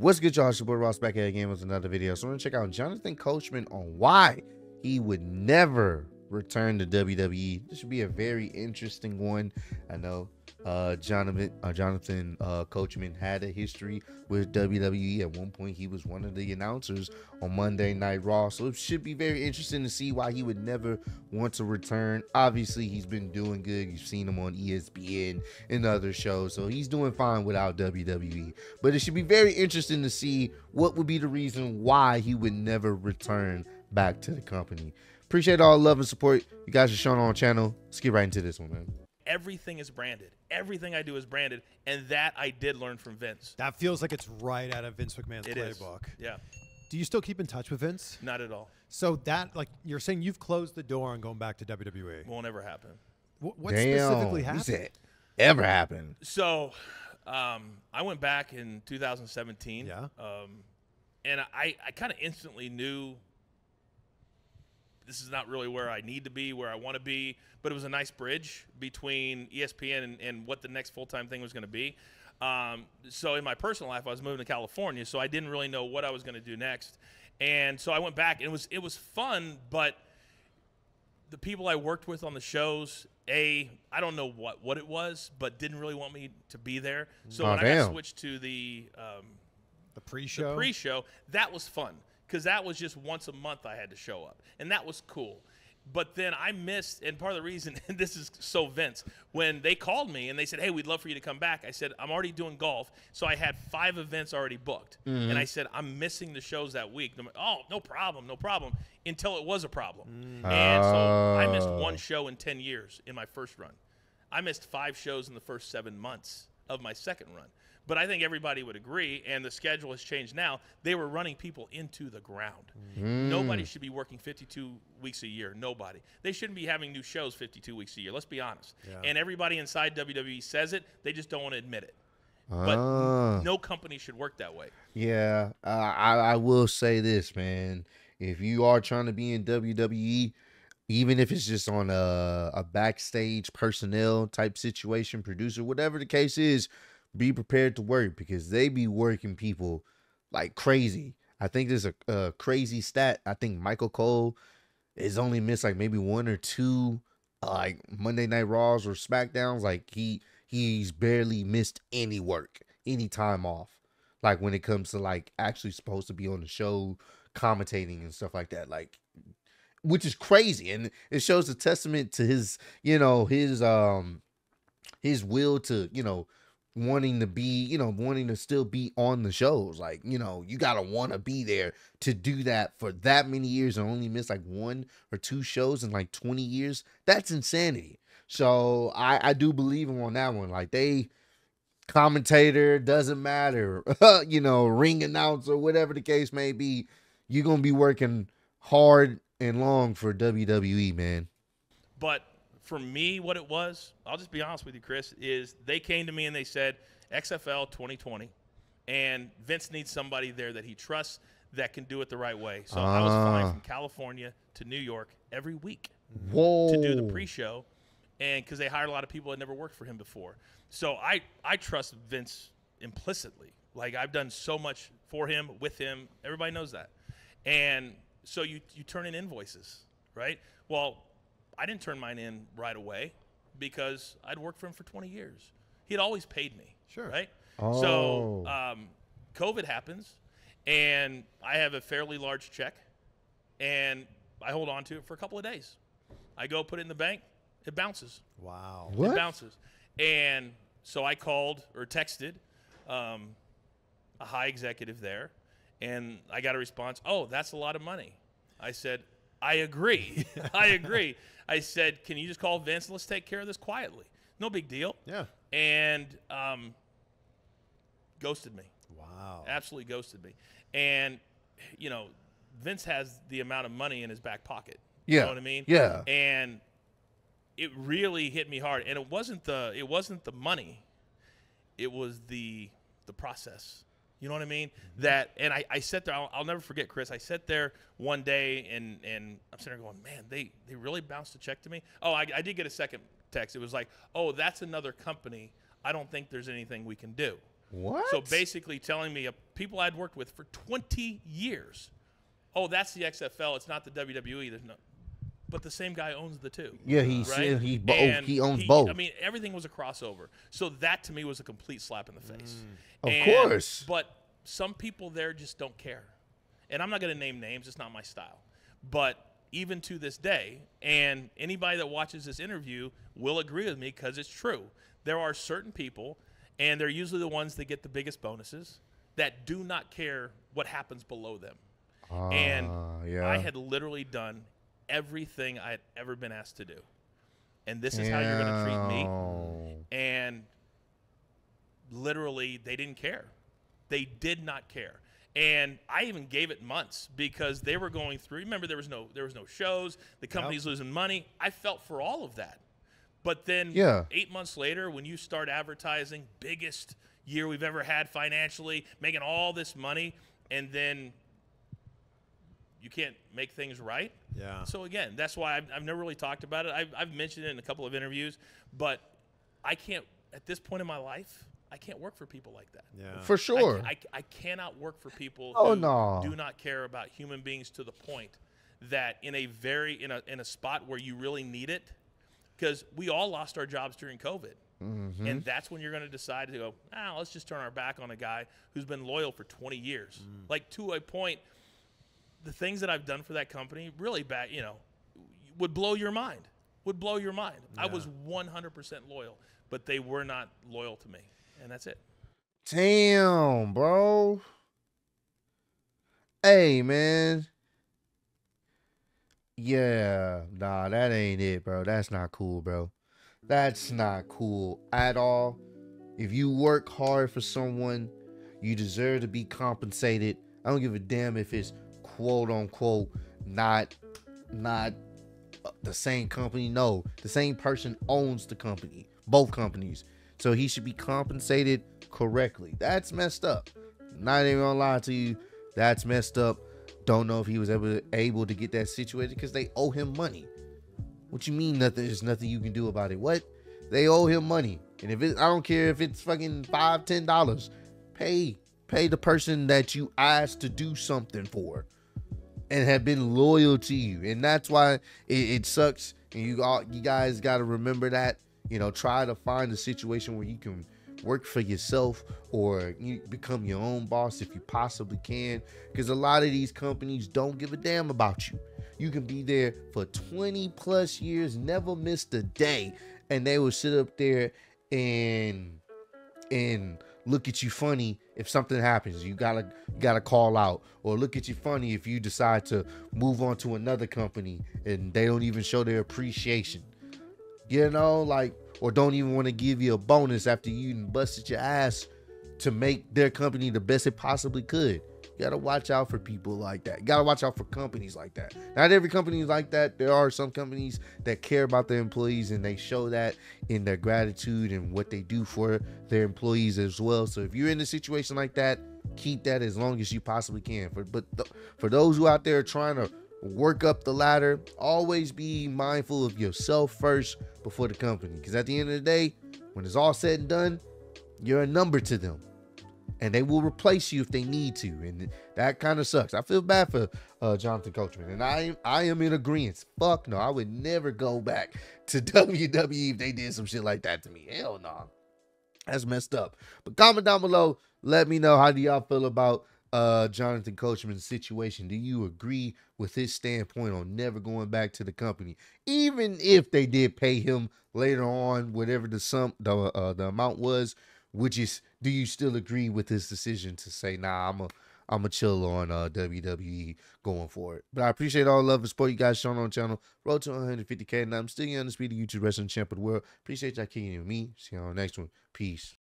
What's good, y'all? It's your boy Ross back here again with another video. So I'm gonna check out Jonathan Coachman on why he would never return to WWE. This should be a very interesting one. I know uh, Jonathan uh, Jonathan uh, Coachman had a history with WWE. At one point, he was one of the announcers on Monday Night Raw, so it should be very interesting to see why he would never want to return. Obviously, he's been doing good. You've seen him on ESPN and other shows, so he's doing fine without WWE. But it should be very interesting to see what would be the reason why he would never return back to the company. Appreciate all the love and support you guys are showing on the channel. Let's get right into this one, man. everything is branded. Everything I do is branded, and that I did learn from Vince. That feels like it's right out of Vince McMahon's It is. playbook. Yeah, Do you still keep in touch with Vince? not at all. So that, like, you're saying you've closed the door on going back to WWE. Won't ever happen. What, what Damn, specifically you happened? said ever happened. So, um, I went back in 2017. Yeah. Um, and I, I kind of instantly knew this is not really where I need to be, where I want to be. But it was a nice bridge between ESPN and, and what the next full time thing was going to be. Um, so in my personal life, I was moving to California, so I didn't really know what I was going to do next. And so I went back, and it was it was fun, but the people I worked with on the shows, a I don't know what what it was, but didn't really want me to be there. So Oh, when I got switched to the um, The pre-show. the pre-show, that was fun because that was just once a month I had to show up, and that was cool. But then I missed, and part of the reason, and this is so Vince, when they called me and they said, "Hey, we'd love for you to come back," I said, "I'm already doing golf, so I had five events already booked," mm-hmm. and I said, "I'm missing the shows that week." And I'm like, oh, no problem, no problem, until it was a problem, mm. and so I missed Oh. one show in ten years in my first run. I missed five shows in the first seven months of my second run. But I think everybody would agree, and the schedule has changed now. They were running people into the ground. Nobody should be working 52 weeks a year. Nobody. They shouldn't be having new shows 52 weeks a year. Let's be honest. Yeah. And everybody inside WWE says it. They just don't want to admit it. But Ah. no company should work that way. Yeah, uh, I I will say this, man. If you are trying to be in WWE, even if it's just on a a backstage personnel type situation, producer, whatever the case is, be prepared to work because they be working people like crazy. I think there's a, a crazy stat. I think Michael Cole is only missed like maybe one or two uh, like Monday Night Raws or Smackdowns. Like he he's barely missed any work, any time off like when it comes to like actually supposed to be on the show commentating and stuff like that like which is crazy and it shows a testament to his you know his um his will to you know wanting to be you know wanting to still be on the shows. Like you know you gotta want to be there to do that for that many years and only miss like one or two shows in like 20 years? That's insanity. So i i do believe him on that one. Like they commentator doesn't matter. You know ring announcer whatever the case may be you're gonna be working hard and long for wwe man. But for me, what it was, I'll just be honest with you, Chris, is they came to me and they said XFL 2020, and Vince needs somebody there that he trusts that can do it the right way. So I was flying Ah. from California to New York every week whoa to do the pre-show, and because they hired a lot of people that never worked for him before. So I I trust Vince implicitly. Like I've done so much for him, with him. Everybody knows that. And so you you turn in invoices, right? Well, I didn't turn mine in right away because I'd worked for him for 20 years. He had always paid me. Sure. Right. Oh. So um, COVID happens, and I have a fairly large check, and I hold on to it for a couple of days. I go put it in the bank, it bounces. Wow. What? It bounces. And so I called or texted um, a high executive there, and I got a response. Oh, that's a lot of money. I said, I agree. I agree. I said, can you just call Vince let's take care of this quietly? No big deal. Yeah. And um, ghosted me Wow. absolutely ghosted me. And you know, Vince has the amount of money in his back pocket. Yeah. You know what I mean? Yeah. And it really hit me hard. And it wasn't the it wasn't the money. It was the the process. You know what I mean? That and I, I sat there. I'll, I'll never forget, Chris. I sat there one day and and I'm sitting there going, man, they they really bounced a check to me. Oh, I, I did get a second text. It was like, oh, that's another company. I don't think there's anything we can do. What? So basically, telling me uh, people I'd worked with for 20 years, oh, that's the XFL. It's not the WWE. There's no, but the same guy owns the two. Yeah, he right? he bo- And he owns both. I mean, everything was a crossover. So that to me was a complete slap in the face. Of And- course. But some people there just don't care. And I'm not going to name names, it's not my style. But even to this day, and anybody that watches this interview will agree with me because it's true. There are certain people, and they're usually the ones that get the biggest bonuses, that do not care what happens below them. and Ah, yeah. I had literally done everything I had ever been asked to do. And this is how you're going to treat me and literally they didn't care. They did not care. And I even gave it months because they were going through. Remember, there was no there was no shows. The company's losing money. I felt for all of that. But then, Yeah. eight months later, when you start advertising, biggest year we've ever had financially, making all this money, and then you can't make things right. Yeah. So again, that's why I've, I've never really talked about it. I've, I've mentioned it in a couple of interviews, but I can't at this point in my life. I can't work for people like that. Yeah. For I- sure. I, I, cannot work for people Oh, who no. do not care about human beings to the point that in a very in a in a spot where you really need it, because we all lost our jobs during COVID. Mm-hmm. And that's when you're going to decide to go, ah, let's just turn our back on a guy who's been loyal for 20 years. Mm. Like to a point, the things that I've done for that company really bad, you know, would blow your mind. Would blow your mind. I was 100% loyal, but they were not loyal to me. And that's it. Damn, bro. Hey, man. Yeah, nah, that ain't it, bro. That's not cool, bro. That's not cool at all. If you work hard for someone, you deserve to be compensated. I don't give a damn if it's quote unquote not not the same company. No, the same person owns the company, both companies. So he should be compensated correctly. That's messed up. Not even gonna lie to you, that's messed up. Don't know if he was ever able to get that situated because they owe him money. What you mean nothing? There's nothing you can do about it. What? They owe him money, and if it, I don't care if it's fucking five, ten dollars, pay, pay the person that you asked to do something for, and have been loyal to you, and that's why it, it sucks. And you all, you guys got to remember that. You know, try to find a situation where you can work for yourself or you become your own boss if you possibly can because a lot of these companies don't give a damn about you you can be there for 20 plus years never missed a day and they will sit up there and and look at you funny if something happens you gotta gotta call out or look at you funny if you decide to move on to another company and they don't even show their appreciation you know, like, or don't even want to give you a bonus after you busted your ass to make their company the best it possibly could. You gotta watch out for people like that. You gotta watch out for companies like that. Not every company is like that. There are some companies that care about their employees and they show that in their gratitude and what they do for their employees as well. So if you're in a situation like that, keep that as long as you possibly can. For but th- for those who out there trying to work up the ladder, always be mindful of yourself first before the company. Because at the end of the day, when it's all said and done, you're a number to them. And they will replace you if they need to. And that kind of sucks. I feel bad for uh, Jonathan Coachman. And I I am in agreement. Fuck no. I would never go back to WWE if they did some shit like that to me. Hell no. That's messed up. But comment down below. Let me know how do y'all feel about uh Jonathan Coachman's situation. Do you agree with his standpoint on never going back to the company, even if they did pay him later on, whatever the sum the uh, the amount was? Which is, do you still agree with his decision to say, "Nah, I'm a I'm a chill on uh, WWE going forward"? But I appreciate all the love and support you guys shown on channel. Road to 150k, and I'm still the undisputed YouTube wrestling champ of the world. Appreciate y'all kicking with me. See you on the next one. Peace.